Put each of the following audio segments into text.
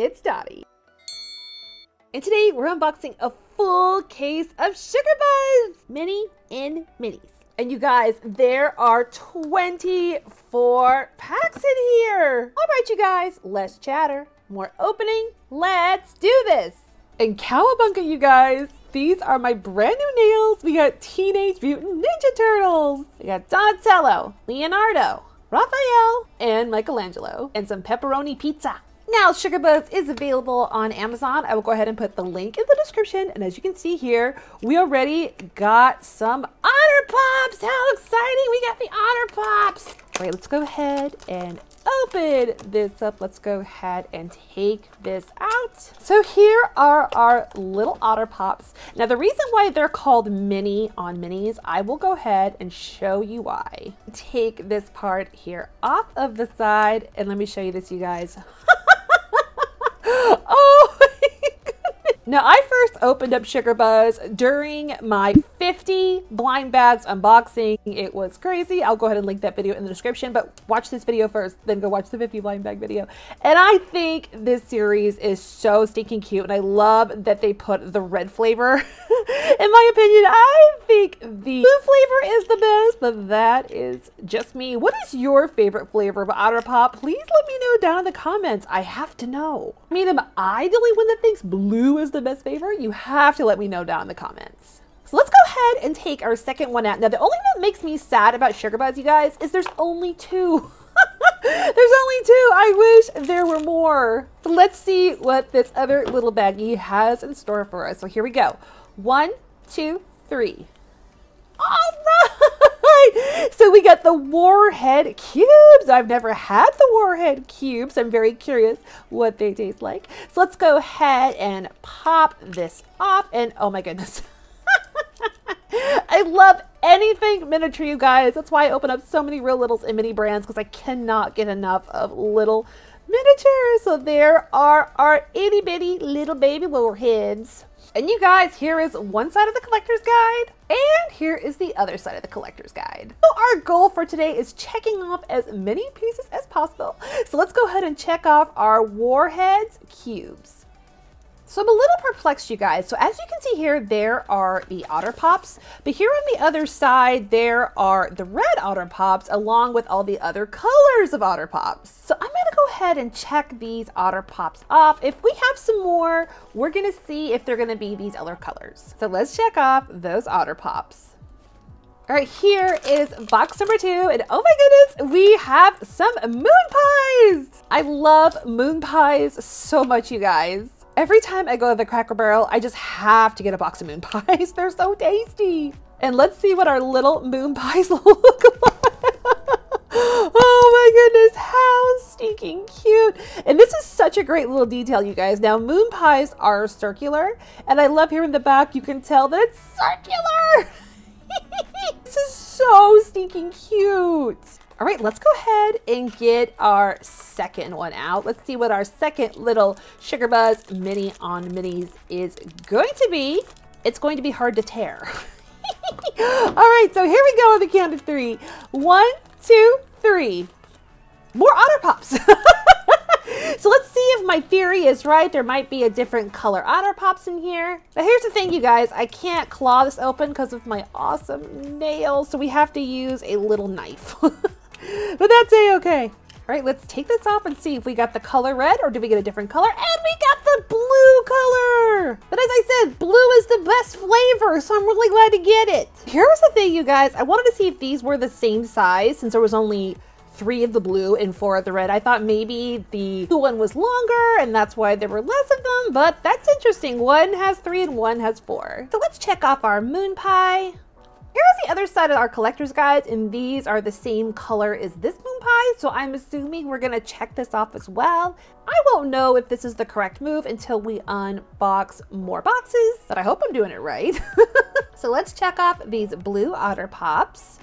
it's Dottie. And today we're unboxing a full case of Sugar Buzz Mini and Minis. And you guys, there are 24 packs in here. All right, you guys, less chatter, more opening. Let's do this. And cowabunga, you guys. These are my brand new nails. We got Teenage Mutant Ninja Turtles. We got Donatello, Leonardo, Raphael, and Michelangelo, and some pepperoni pizza. Now, Sugar Buzz is available on Amazon. I will go ahead and put the link in the description. And as you can see here, we already got some Otter Pops. How exciting! We got the Otter Pops. All right, let's go ahead and open this up. Let's go ahead and take this out. So here are our little Otter Pops. Now the reason why they're called mini on minis, I will go ahead and show you why. Take this part here off of the side and let me show you this, you guys. oh Now, I first opened up Sugar Buzz during my 50 blind bags unboxing. It was crazy. I'll go ahead and link that video in the description, but watch this video first, then go watch the 50 blind bag video. And I think this series is so stinking cute, and I love that they put the red flavor. in my opinion, I think the blue flavor is the best, but that is just me. What is your favorite flavor of Otter Pop? Please let me know down in the comments. I have to know. I mean, am I the only one that thinks blue is the the best flavor? You have to let me know down in the comments. So let's go ahead and take our second one out. Now, the only thing that makes me sad about Sugar Buzz, you guys, is there's only two. there's only two. I wish there were more. So let's see what this other little baggie has in store for us. So here we go. One, two, three. All right. So we got the Warhead cubes. I've never had the Warhead cubes. I'm very curious what they taste like. So let's go ahead and pop this off. And oh my goodness. I love anything miniature, you guys. That's why I open up so many real littles and mini brands because I cannot get enough of little miniatures. So there are our itty bitty little baby warheads. And you guys, here is one side of the collector's guide, and here is the other side of the collector's guide. So our goal for today is checking off as many pieces as possible. So let's go ahead and check off our Warheads cubes. So I'm a little perplexed, you guys. So as you can see here, there are the Otter Pops, but here on the other side, there are the red Otter Pops along with all the other colors of Otter Pops. So I'm gonna go ahead and check these Otter Pops off. If we have some more, we're gonna see if they're gonna be these other colors. So let's check off those Otter Pops. All right, here is box number two, and oh my goodness, we have some moon pies. I love moon pies so much, you guys. Every time I go to the Cracker Barrel, I just have to get a box of moon pies. They're so tasty. And let's see what our little moon pies look like. oh my goodness, how stinking cute. And this is such a great little detail, you guys. Now, moon pies are circular, and I love here in the back, you can tell that it's circular. this is so stinking cute. All right, let's go ahead and get our second one out. Let's see what our second little Sugar Buzz Mini on Minis is going to be. It's going to be hard to tear. All right, so here we go on the count of three. One, two, three. More Otter Pops. so let's see if my theory is right. There might be a different color Otter Pops in here. But here's the thing, you guys. I can't claw this open because of my awesome nails. So we have to use a little knife. but that's a-okay. All right, let's take this off and see if we got the color red or did we get a different color? And we got the blue color. But as I said, blue is the best flavor, so I'm really glad to get it. Here's the thing, you guys. I wanted to see if these were the same size since there was only three of the blue and four of the red. I thought maybe the blue one was longer and that's why there were less of them, but that's interesting. One has three and one has four. So let's check off our moon pie. Here's the other side of our collector's guides, and these are the same color as this moon pie, so I'm assuming we're gonna check this off as well. I won't know if this is the correct move until we unbox more boxes, but I hope I'm doing it right. so let's check off these blue otter pops.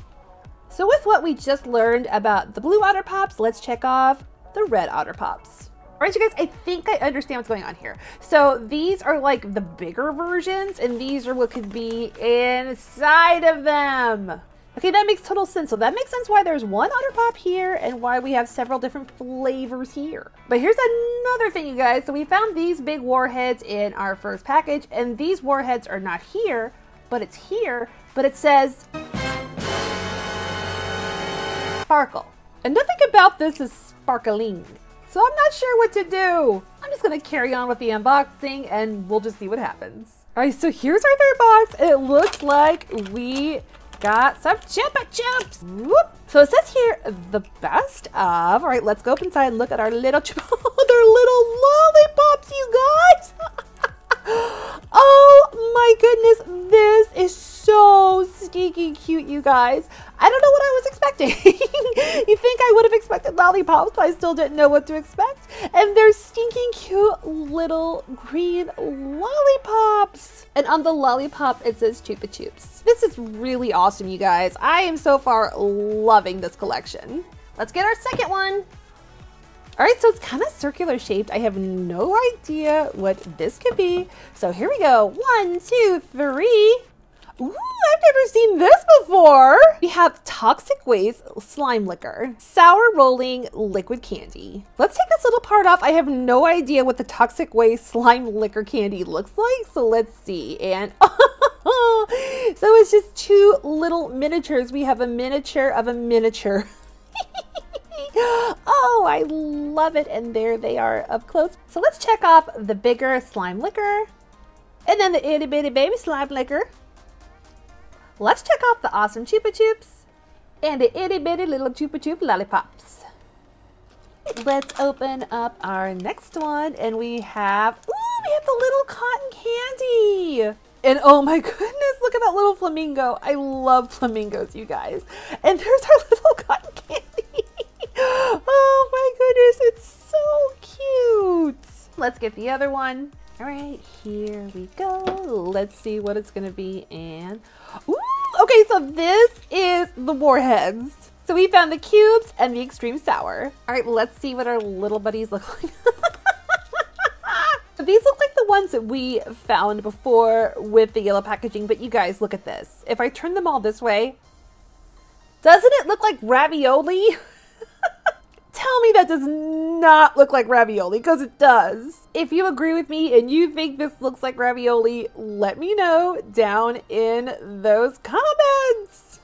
So with what we just learned about the blue otter pops, let's check off the red otter pops. All right, you guys, I think I understand what's going on here. So these are like the bigger versions, and these are what could be inside of them. Okay, that makes total sense. So that makes sense why there's one Otter Pop here and why we have several different flavors here. But here's another thing, you guys. So we found these big warheads in our first package, and these warheads are not here, but it's here, but it says sparkle. And nothing about this is sparkling. So I'm not sure what to do. I'm just gonna carry on with the unboxing and we'll just see what happens. All right, so here's our third box. It looks like we got some Chupa Chups. Whoop. So it says here, the best of. All right, let's go up inside and look at our little, they're little lollipops, you guys. oh my goodness, this is so stinky cute, you guys. I don't know what I was expecting. you think I would have expected lollipops, but I still didn't know what to expect. And they're stinking cute little green lollipops. And on the lollipop, it says Chupa Chups. This is really awesome, you guys. I am so far loving this collection. Let's get our second one. All right, so it's kind of circular shaped. I have no idea what this could be. So here we go. One, two, three. Ooh, I've never seen this before. We have Toxic Waste Slime Licker, Sour Rolling Liquid Candy. Let's take this little part off. I have no idea what the Toxic Waste Slime Licker Candy looks like, so let's see. And so it's just two little miniatures. We have a miniature of a miniature. oh, I love it. And there they are up close. So let's check off the bigger slime licker and then the itty bitty baby slime licker. Let's check off the awesome Chupa Chups and the itty bitty little Chupa Chup lollipops. Let's open up our next one and we have, ooh, we have the little cotton candy. And oh my goodness, look at that little flamingo. I love flamingos, you guys. And there's our little cotton candy. Oh my goodness, it's so cute. Let's get the other one. All right, here we go. Let's see what it's gonna be. And, ooh, okay, so this is the warheads. So we found the cubes and the extreme sour. All right, let's see what our little buddies look like. These look like the ones that we found before with the yellow packaging, but you guys, look at this. If I turn them all this way, doesn't it look like ravioli? Tell me that does not look like ravioli, because it does. If you agree with me and you think this looks like ravioli, let me know down in those comments.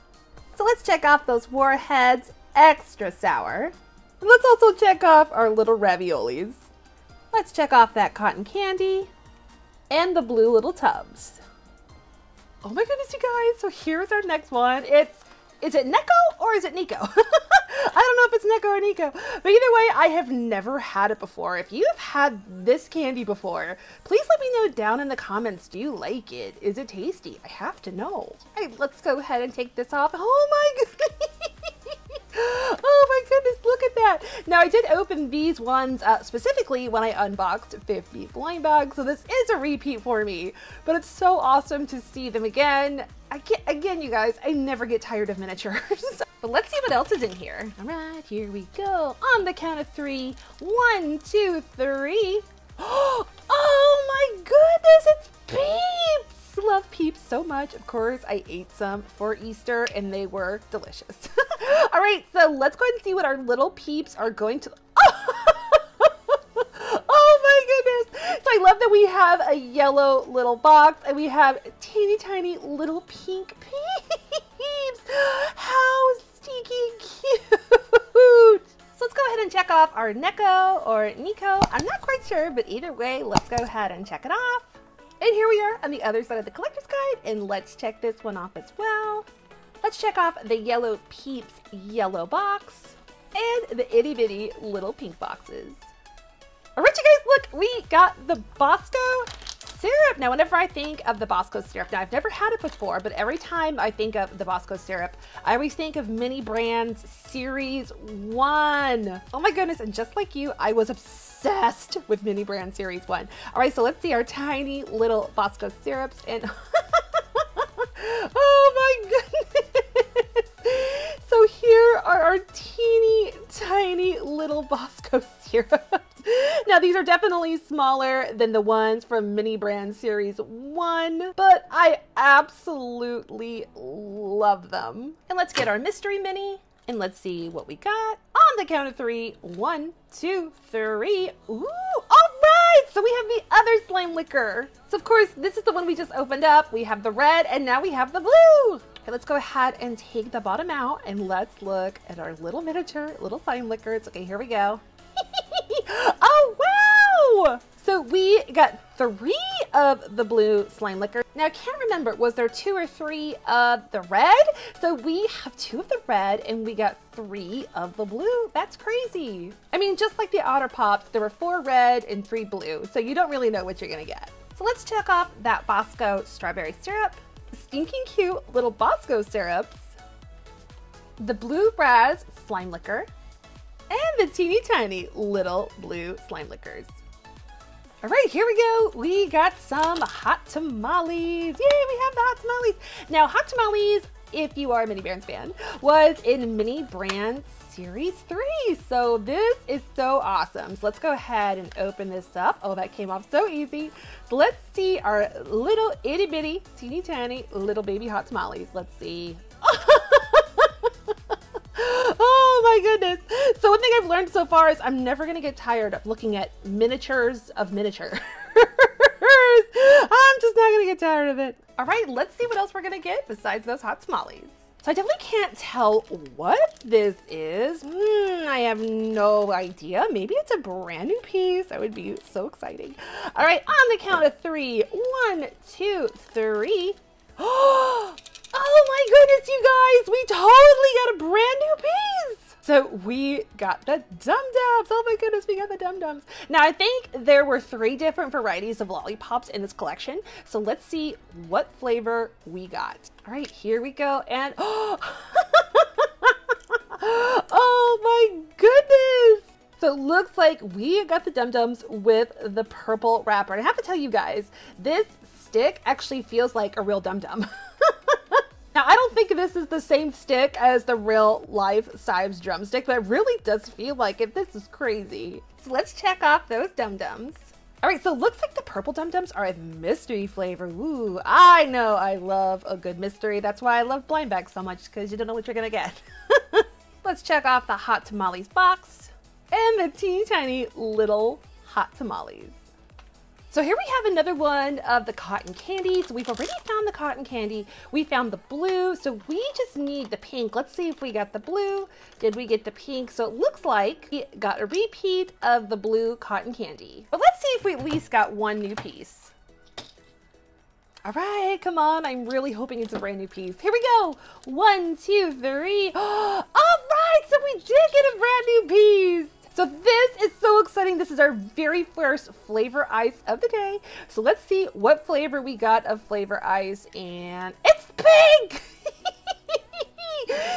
So let's check off those warheads extra sour. Let's also check off our little raviolis. Let's check off that cotton candy and the blue little tubs. Oh my goodness, you guys. So here's our next one. It's is it Neko or is it Nico? I don't know if it's Neko or Nico. But either way, I have never had it before. If you have had this candy before, please let me know down in the comments. Do you like it? Is it tasty? I have to know. All right, let's go ahead and take this off. Oh my goodness. oh my goodness, look at that. Now I did open these ones uh, specifically when I unboxed 50 blind bags, so this is a repeat for me, but it's so awesome to see them again. I get, again, you guys, I never get tired of miniatures. but let's see what else is in here. All right, here we go. On the count of three. One, two, three. Oh my goodness, it's Peeps! Love Peeps so much. Of course, I ate some for Easter and they were delicious. All right, so let's go ahead and see what our little Peeps are going to... oh. So I love that we have a yellow little box and we have teeny tiny little pink peeps. How stinky cute. So let's go ahead and check off our Neko or Nico. I'm not quite sure, but either way, let's go ahead and check it off. And here we are on the other side of the collector's guide, and let's check this one off as well. Let's check off the yellow Peeps yellow box and the itty bitty little pink boxes. All right, you guys, look, we got the Bosco syrup. Now, whenever I think of the Bosco syrup, now I've never had it before, but every time I think of the Bosco syrup, I always think of Mini Brands Series 1. Oh my goodness, and just like you, I was obsessed with Mini Brand Series 1. All right, so let's see our tiny little Bosco syrups and oh my goodness. So here are our teeny tiny little Bosco syrups. now, these are definitely smaller than the ones from Mini Brand Series 1, but I absolutely love them. And let's get our Mystery Mini, and let's see what we got. On the count of three, one, two, three. Ooh, all right! So we have the other slime licker. So of course, this is the one we just opened up. We have the red, and now we have the blue. Okay, let's go ahead and take the bottom out, and let's look at our little miniature, little slime lickers. Okay, here we go. oh, wow! So we got three of the blue slime licker. Now I can't remember, was there two or three of the red? So we have two of the red and we got three of the blue. That's crazy. I mean, just like the Otter Pops, there were four red and three blue. So you don't really know what you're gonna get. So let's check off that Bosco strawberry syrup, stinking cute little Bosco syrups, the blue Raz slime licker, and the teeny tiny little blue slime lickers. All right, here we go. We got some hot tamales. Yay, we have the hot tamales. Now, hot tamales, if you are a Mini Brands fan, was in Mini Brands Series 3. So this is so awesome. So let's go ahead and open this up. Oh, that came off so easy. So let's see our little itty bitty, teeny tiny little baby hot tamales. Let's see. Oh, my goodness. So one thing I've learned so far is I'm never going to get tired of looking at miniatures of miniatures. I'm just not going to get tired of it. All right, let's see what else we're going to get besides those hot tamales. So I definitely can't tell what this is. Mm, I have no idea. Maybe it's a brand new piece. That would be so exciting. All right, on the count of three. One, two, three. Oh my goodness, you guys, we totally got a brand new piece. So we got the Dum Dums. Oh my goodness, we got the Dum Dums. Now I think there were three different varieties of lollipops in this collection. So let's see what flavor we got. All right, here we go. And oh, oh my goodness. So it looks like we got the Dum Dums with the purple wrapper. And I have to tell you guys, this stick actually feels like a real Dum Dum. Now, I don't this is the same stick as the real life Sives drumstick, but it really does feel like it. This is crazy. So let's check off those dum-dums. All right, so looks like the purple dum-dums are a mystery flavor. Ooh, I know I love a good mystery. That's why I love blind bags so much, because you don't know what you're gonna get. let's check off the hot tamales box and the teeny tiny little hot tamales. So here we have another one of the cotton candy. So we've already found the cotton candy. We found the blue. So we just need the pink. Let's see if we got the blue. Did we get the pink? So it looks like we got a repeat of the blue cotton candy. But let's see if we at least got one new piece. All right, come on. I'm really hoping it's a brand new piece. Here we go. One, two, three. All right, so we did get a brand new piece. So this is so exciting. This is our very first flavor ice of the day. So let's see what flavor we got of flavor ice and it's pink!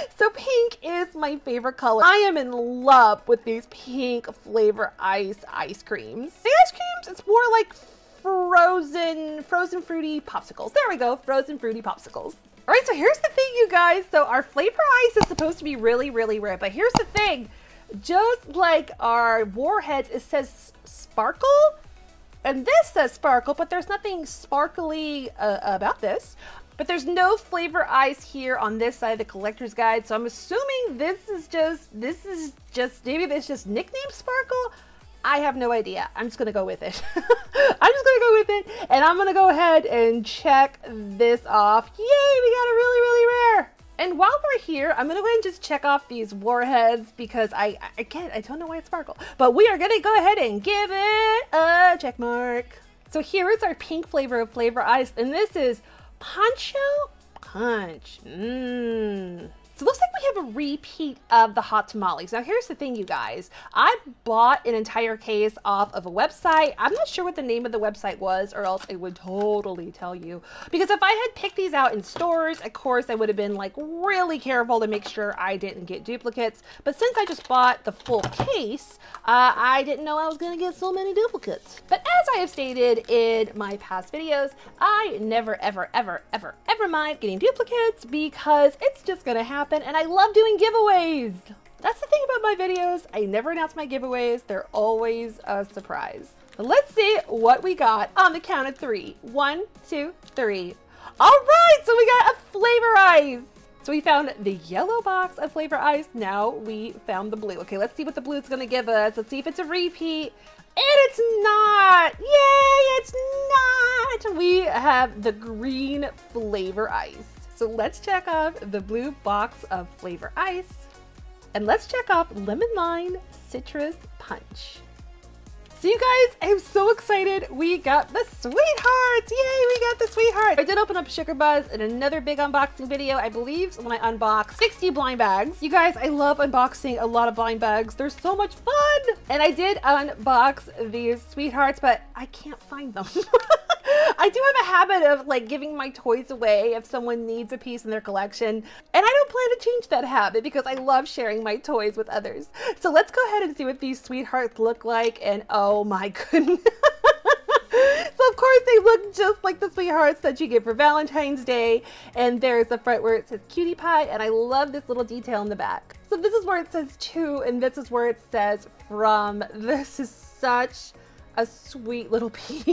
so pink is my favorite color. I am in love with these pink flavor ice ice creams. The ice creams, it's more like frozen, frozen fruity popsicles. There we go, frozen fruity popsicles. All right, so here's the thing, you guys. So our flavor ice is supposed to be really, really rare, but here's the thing. Just like our warheads, it says sparkle. And this says sparkle, but there's nothing sparkly uh, about this. But there's no flavor ice here on this side of the collector's guide. So I'm assuming this is just, this is just, maybe this just nickname sparkle. I have no idea. I'm just gonna go with it. I'm just gonna go with it. And I'm gonna go ahead and check this off. Yay, we got a really, really rare. And while we're here, I'm gonna go ahead and just check off these warheads because I I can't I don't know why it's sparkle. But we are gonna go ahead and give it a check mark. So here is our pink flavor of flavor ice, and this is Poncho Punch. Mmm. Repeat of the hot tamales. Now here's the thing, you guys. I bought an entire case off of a website. I'm not sure what the name of the website was or else it would totally tell you. Because if I had picked these out in stores, of course I would have been like really careful to make sure I didn't get duplicates. But since I just bought the full case, uh, I didn't know I was going to get so many duplicates. But as I have stated in my past videos, I never, ever, ever, ever, ever mind getting duplicates because it's just going to happen happen, and I love doing giveaways. That's the thing about my videos. I never announce my giveaways. They're always a surprise. Let's see what we got on the count of three. One, two, three. All right, so we got a flavor ice. So we found the yellow box of flavor ice. Now we found the blue. Okay, let's see what the blue is gonna give us. Let's see if it's a repeat. And it's not! Yay, it's not! We have the green flavor ice. So let's check off the blue box of flavor ice. And let's check off lemon lime citrus punch. So you guys, I'm so excited. We got the sweethearts. Yay, we got the sweetheart. I did open up Sugar Buzz in another big unboxing video, I believe, when I unboxed 60 blind bags. You guys, I love unboxing a lot of blind bags. They're so much fun. And I did unbox these sweethearts, but I can't find them. I do have a habit of like giving my toys away if someone needs a piece in their collection. And I plan to change that habit because I love sharing my toys with others. So let's go ahead and see what these sweethearts look like. And oh my goodness. so of course they look just like the sweethearts that you get for Valentine's Day. And there's the front where it says cutie pie. And I love this little detail in the back. So this is where it says to, and this is where it says from. This is such a sweet little piece.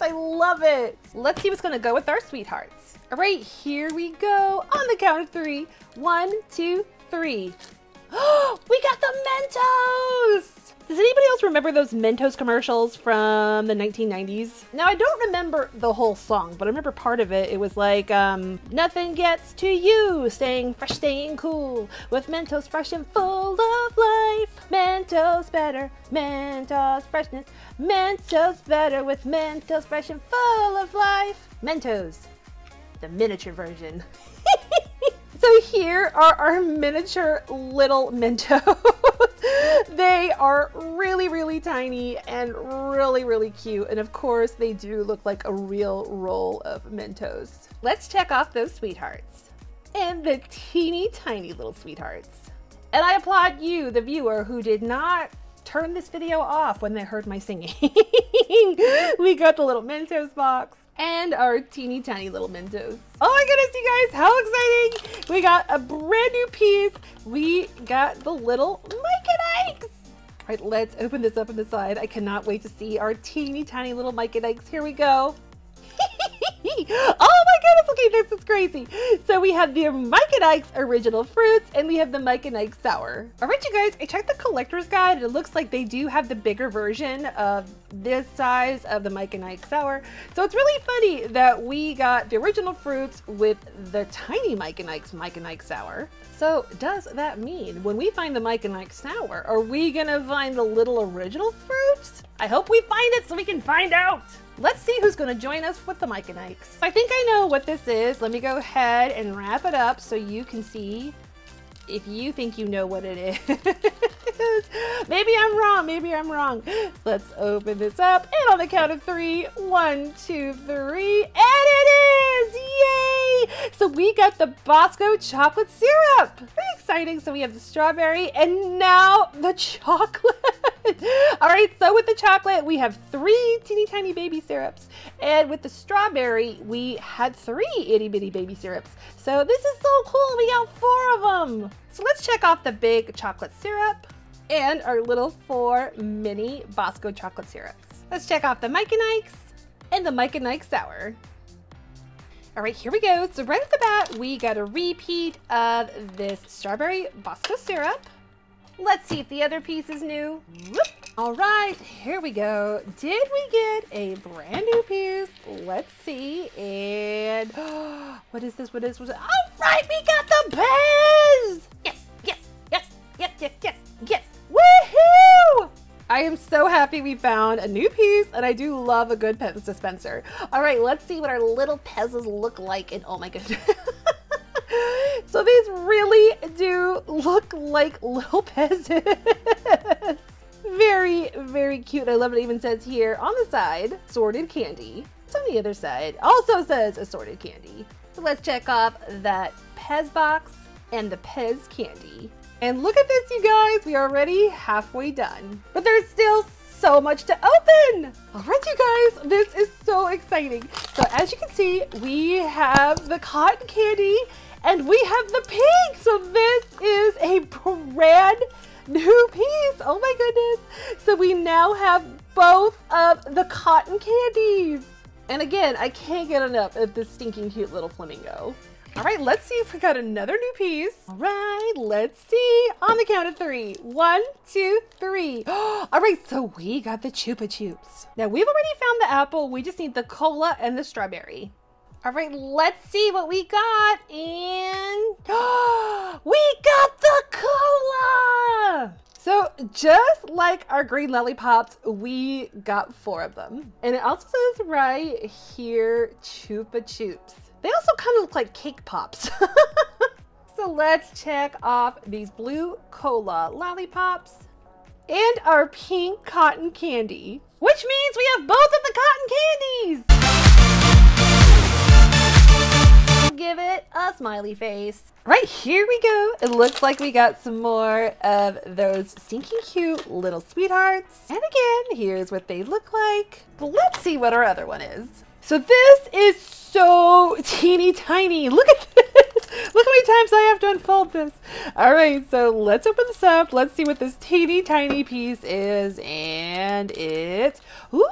I love it. Let's see what's gonna go with our sweethearts. All right, here we go. On the count of three. One, two, three. we got the Mentos! Does anybody else remember those Mentos commercials from the 1990s? Now, I don't remember the whole song, but I remember part of it. It was like, um, nothing gets to you, staying fresh, staying cool, with Mentos fresh and full of life. Mentos better, Mentos freshness, Mentos better with Mentos fresh and full of life. Mentos, the miniature version. so here are our miniature little Mentos. they are really, really tiny and really, really cute. And of course, they do look like a real roll of Mentos. Let's check off those sweethearts. And the teeny tiny little sweethearts. And I applaud you, the viewer, who did not turn this video off when they heard my singing. we got the little Mentos box and our teeny tiny little Mentos. Oh my goodness, you guys, how exciting! We got a brand new piece. We got the little Mike and Ike's. All right, let's open this up on the side. I cannot wait to see our teeny tiny little Mike and Ike's. Here we go. oh my okay, this is crazy. So we have the Mike and Ike's original fruits and we have the Mike and Ike sour. All right, you guys, I checked the collector's guide it looks like they do have the bigger version of this size of the Mike and Ike sour. So it's really funny that we got the original fruits with the tiny Mike and Ike's Mike and Ike sour. So does that mean when we find the Mike and Ike sour, are we gonna find the little original fruits? I hope we find it so we can find out. Let's see who's gonna join us with the Mike and Ike's. I think I know what this is. Let me go ahead and wrap it up so you can see if you think you know what it is. maybe I'm wrong, maybe I'm wrong. Let's open this up and on the count of three, one, two, three, and it is! Yay! So we got the Bosco chocolate syrup. Very exciting. So we have the strawberry and now the chocolate. All right, so with the chocolate, we have three teeny tiny baby syrups. And with the strawberry, we had three itty bitty baby syrups. So this is so cool. We got four of them. So let's check off the big chocolate syrup and our little four mini Bosco chocolate syrups. Let's check off the Mike and Ike's and the Mike and Ike sour. All right, here we go. So right off the bat, we got a repeat of this strawberry Bosco syrup. Let's see if the other piece is new. Whoop. All right, here we go. Did we get a brand new piece? Let's see. And what is this? What is this? All right, we got the Pez! Yes, yes, yes, yes, yes, yes, yes. Woohoo! I am so happy we found a new piece, and I do love a good Pez dispenser. All right, let's see what our little Pez's look like. And oh my goodness. So these really do look like little Pez's. very, very cute. I love it. it even says here on the side, sorted candy. It's on the other side. Also says assorted candy. So let's check off that Pez box and the Pez candy. And look at this, you guys. We are already halfway done. But there's still so much to open. All right, you guys, this is so exciting. So as you can see, we have the cotton candy And we have the pink. So this is a brand new piece. Oh my goodness. So we now have both of the cotton candies. And again, I can't get enough of this stinking cute little flamingo. All right, let's see if we got another new piece. All right, let's see. On the count of three. One, two, three. All right, so we got the Chupa Chups. Now we've already found the apple. We just need the cola and the strawberry. All right, let's see what we got. And we got the cola. So just like our green lollipops, we got four of them. And it also says right here, Chupa Chups. They also kind of look like cake pops. so let's check off these blue cola lollipops and our pink cotton candy, which means we have both of the cotton candies. Give it a smiley face. Right, here we go. It looks like we got some more of those stinky cute little sweethearts. And again, here's what they look like. Let's see what our other one is. So this is so teeny tiny. Look at this. Look how many times I have to unfold this. All right, so let's open this up. Let's see what this teeny tiny piece is. And it's, ooh,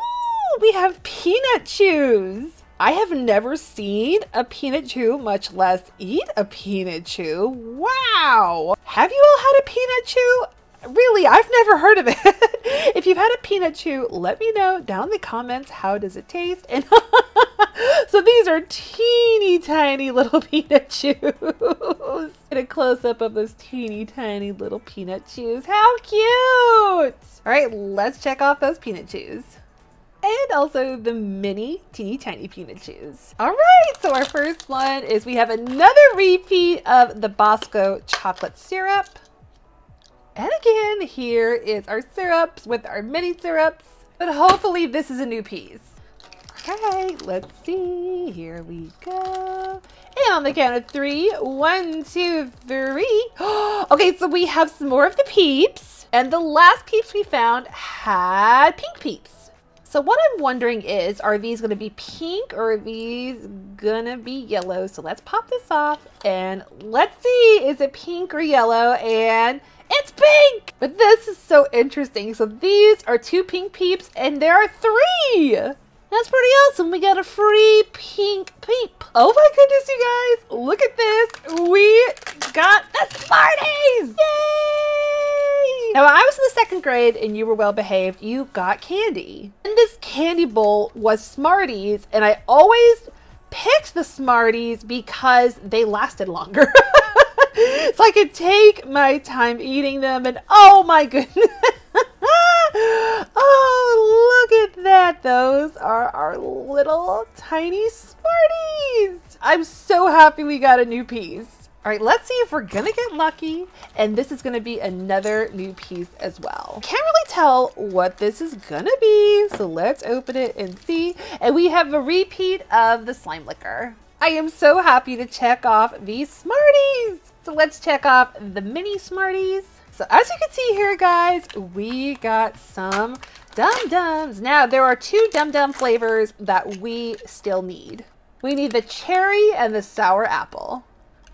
we have peanut chews. I have never seen a peanut chew, much less eat a peanut chew. Wow. Have you all had a peanut chew? Really, I've never heard of it. if you've had a peanut chew, let me know down in the comments how does it taste. And so these are teeny tiny little peanut chews. Get a close up of those teeny tiny little peanut chews. How cute! All right, let's check off those peanut chews and also the mini teeny tiny peanut chews. All right, so our first one is we have another repeat of the Bosco chocolate syrup. And again, here is our syrups with our mini syrups, but hopefully this is a new piece. Okay, let's see. Here we go. And on the count of three, one, two, three. okay, so we have some more of the peeps. And the last peeps we found had pink peeps. So what I'm wondering is, are these going to be pink or are these going to be yellow? So let's pop this off and let's see, is it pink or yellow? And it's pink! But this is so interesting. So these are two pink peeps and there are three! That's pretty awesome. We got a free pink peep. Oh my goodness, you guys. Look at this. We got the Smarties! Yay! Now, when I was in the second grade and you were well behaved, you got candy. And this candy bowl was Smarties, and I always picked the Smarties because they lasted longer. so I could take my time eating them, and oh my goodness. oh, look at that. Those are our little tiny Smarties. I'm so happy we got a new piece. All right, let's see if we're gonna get lucky. And this is gonna be another new piece as well. Can't really tell what this is gonna be. So let's open it and see. And we have a repeat of the slime licker. I am so happy to check off these Smarties. So let's check off the mini Smarties. So as you can see here, guys, we got some Dum Dums. Now, there are two Dum Dum flavors that we still need. We need the cherry and the sour apple.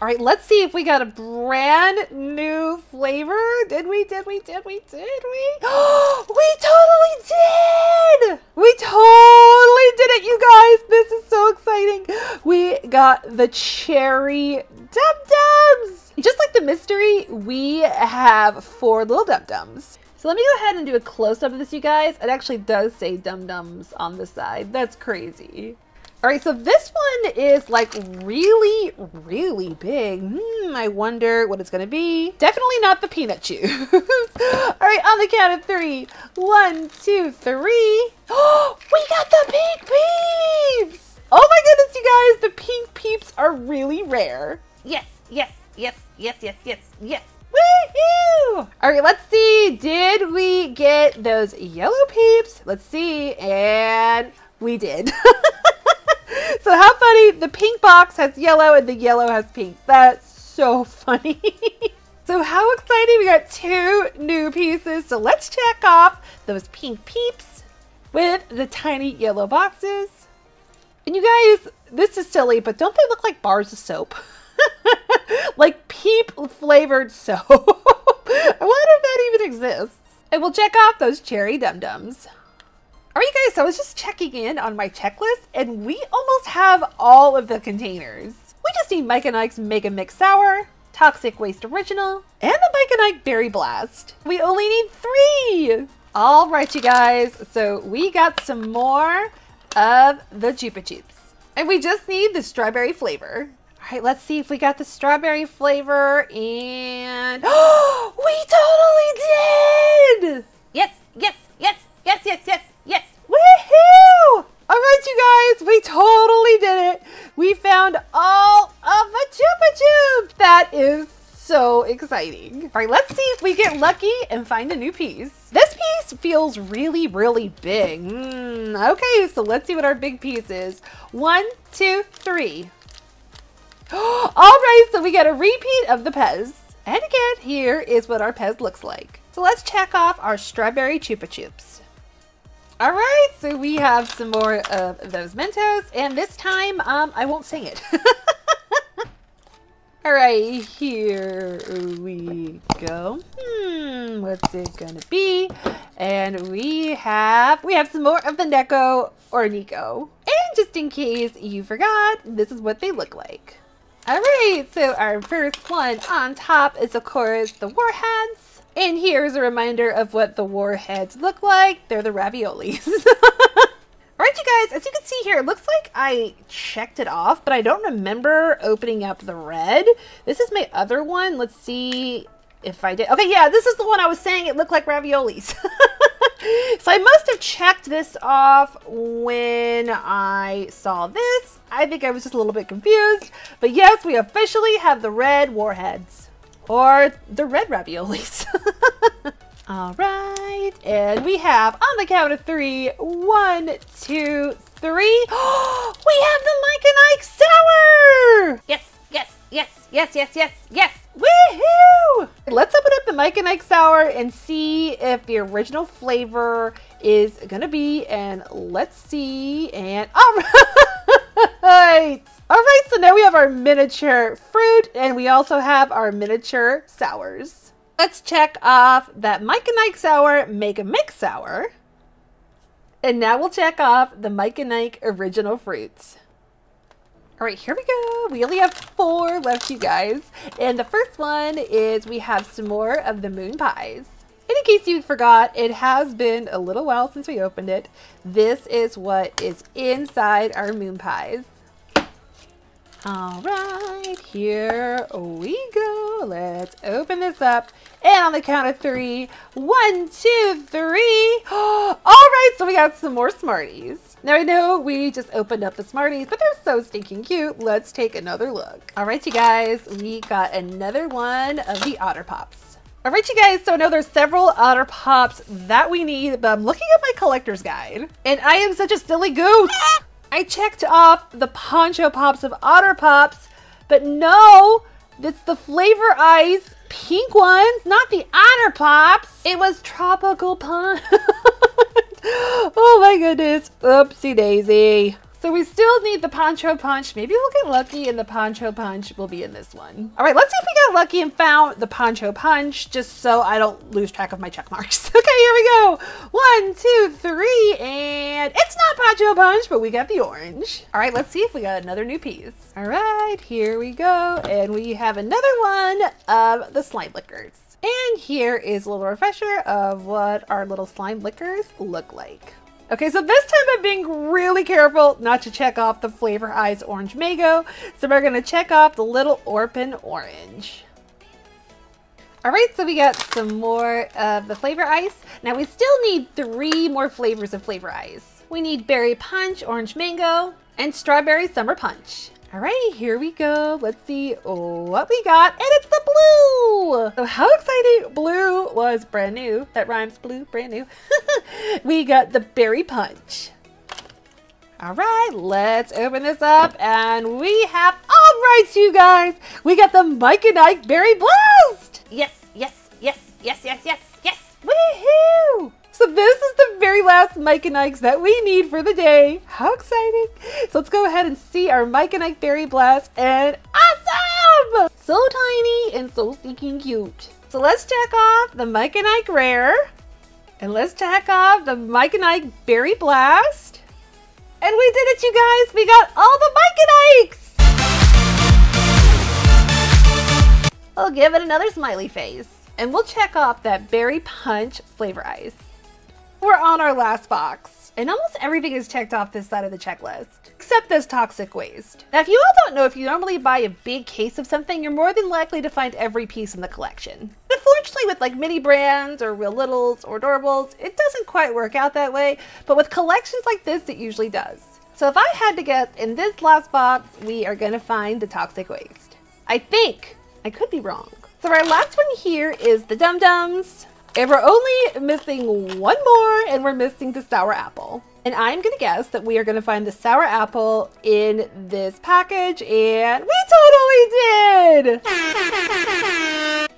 All right, let's see if we got a brand new flavor. Did we, did we, did we, did we? we totally did! We totally did it, you guys. This is so exciting. We got the cherry dum-dums. Just like the mystery, we have four little dum-dums. So let me go ahead and do a close-up of this, you guys. It actually does say dum-dums on the side. That's crazy. All right, so this one is like really, really big. Hmm, I wonder what it's gonna be. Definitely not the peanut chew. All right, on the count of three. One, two, three. Oh, we got the pink peeps! Oh my goodness, you guys, the pink peeps are really rare. Yes, yes, yes, yes, yes, yes, yes. Woohoo! All right, let's see. Did we get those yellow peeps? Let's see. And we did. so how funny, the pink box has yellow and the yellow has pink. That's so funny. so how exciting, we got two new pieces. So let's check off those pink peeps with the tiny yellow boxes. And you guys, this is silly, but don't they look like bars of soap? like peep flavored soap. I wonder if that even exists. And we'll check off those cherry dum-dums. All right, guys, so I was just checking in on my checklist and we almost have all of the containers. We just need Mike and Ike's Mega Mix Sour, Toxic Waste Original, and the Mike and Ike Berry Blast. We only need three. All right, you guys, so we got some more of the Chupa Chups. And we just need the strawberry flavor. All right, let's see if we got the strawberry flavor and we totally did! Yes, yes, yes, yes, yes, yes, yes. Woohoo! All right, you guys, we totally did it. We found all of the Chupa Chups. That is so exciting. All right, let's see if we get lucky and find a new piece. This piece feels really, really big. Mm, okay, so let's see what our big piece is. One, two, three. All right, so we get a repeat of the Pez. And again, here is what our Pez looks like. So let's check off our strawberry Chupa Chups. All right, so we have some more of those Mentos, and this time um, I won't sing it. All right, here we go. Hmm, what's it gonna be? And we have we have some more of the Neko or Nico. And just in case you forgot, this is what they look like. All right, so our first one on top is of course the Warheads. And here's a reminder of what the Warheads look like. They're the raviolis. Alright you guys, as you can see here, it looks like I checked it off, but I don't remember opening up the red. This is my other one. Let's see if I did. Okay, yeah, this is the one I was saying it looked like raviolis. so I must have checked this off when I saw this. I think I was just a little bit confused. But yes, we officially have the red warheads. Or the red raviolis. All right, and we have on the count of three, one, two, three. we have the Mike and Ike Sour! Yes, yes, yes, yes, yes, yes, yes. Woohoo! Let's open up the Mike and Ike Sour and see if the original flavor is gonna be, and let's see, and all right! All right, so now we have our miniature fruit, and we also have our miniature sours. Let's check off that Mike and Ike Sour Mega Mix Sour. And now we'll check off the Mike and Ike Original Fruits. All right, here we go. We only have four left, you guys. And the first one is we have some more of the moon pies. And in case you forgot, it has been a little while since we opened it. This is what is inside our moon pies. All right, here we go. Let's open this up. And on the count of three, one, two, three. All right, so we got some more Smarties. Now I know we just opened up the Smarties, but they're so stinking cute. Let's take another look. All right, you guys, we got another one of the Otter Pops. All right, you guys, so I know there's several Otter Pops that we need, but I'm looking at my collector's guide, and I am such a silly goose. I checked off the Poncho Pops of Otter Pops, but no, it's the Flavor Ice pink ones, not the Otter Pops. It was Tropical Punch. oh my goodness. Oopsie daisy. So we still need the Poncho Punch. Maybe we'll get lucky and the Poncho Punch will be in this one. All right, let's see if we got lucky and found the Poncho Punch just so I don't lose track of my check marks. okay, here we go. One, two, three, and it's not Poncho Punch, but we got the orange. All right, let's see if we got another new piece. All right, here we go. And we have another one of the slime lickers. And here is a little refresher of what our little slime lickers look like. Okay, so this time I'm being really careful not to check off the Flavor Ice Orange Mango. So we're going to check off the Little Orphan Orange. All right, so we got some more of the Flavor Ice. Now we still need three more flavors of Flavor Ice. We need Berry Punch, Orange Mango, and Strawberry Summer Punch. All right, here we go. Let's see what we got. And it's the blue. So how exciting. Blue was brand new. That rhymes blue, brand new. we got the berry punch. All right, let's open this up. And we have, all right, you guys, we got the Mike and Ike Berry Blast. Yes, yes, yes, yes, yes, yes, yes. Woohoo! So this is the very last Mike and Ike's that we need for the day. How exciting. So let's go ahead and see our Mike and Ike Berry Blast and awesome! So tiny and so stinking cute. So let's check off the Mike and Ike Rare. And let's check off the Mike and Ike Berry Blast. And we did it, you guys! We got all the Mike and Ikes! I'll give it another smiley face. And we'll check off that Berry Punch Flavor Ice. We're on our last box. And almost everything is checked off this side of the checklist, except this toxic waste. Now, if you all don't know, if you normally buy a big case of something, you're more than likely to find every piece in the collection. Unfortunately, with like mini brands or real littles or doorables, it doesn't quite work out that way, but with collections like this, it usually does. So if I had to guess, in this last box, we are gonna find the toxic waste. I think, I could be wrong. So our last one here is the Dum Dums. And we're only missing one more, and we're missing the sour apple. And I'm gonna guess that we are gonna find the sour apple in this package, and we totally did!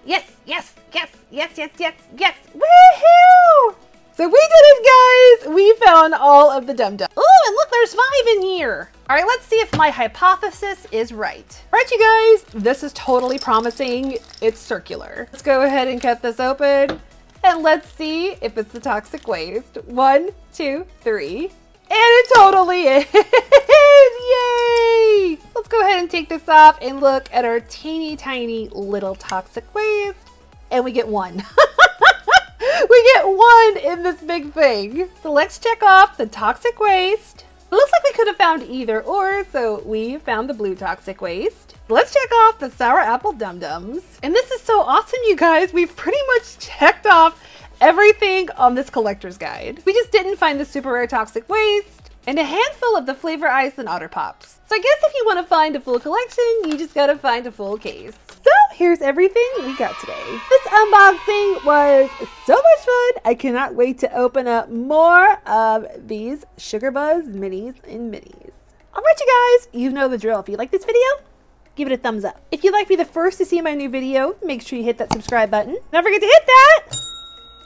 Yes, yes, yes, yes, yes, yes, yes, woohoo! So we did it, guys! We found all of the Dum Dum. Oh, and look, there's five in here. All right, let's see if my hypothesis is right. All right, you guys, this is totally promising. It's circular. Let's go ahead and cut this open. And let's see if it's the toxic waste. One, two, three. And it totally is! Yay! Let's go ahead and take this off and look at our teeny tiny little toxic waste. And we get one. we get one in this big thing. So let's check off the toxic waste. It looks like we could have found either or, so we found the blue toxic waste. Let's check off the sour apple dum-dums. And this is so awesome, you guys. We've pretty much checked off everything on this collector's guide. We just didn't find the super rare toxic waste and a handful of the flavor ice and otter pops. So I guess if you want to find a full collection, you just gotta find a full case. So here's everything we got today. This unboxing was so much fun. I cannot wait to open up more of these Sugar Buzz minis and minis. All right, you guys, you know the drill. If you like this video, give it a thumbs up. If you'd like to be the first to see my new video, make sure you hit that subscribe button. Don't forget to hit that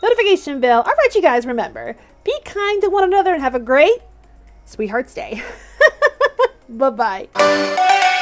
notification bell. All right, you guys, remember, be kind to one another and have a great Sweethearts Day. Bye-bye.